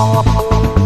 Oh,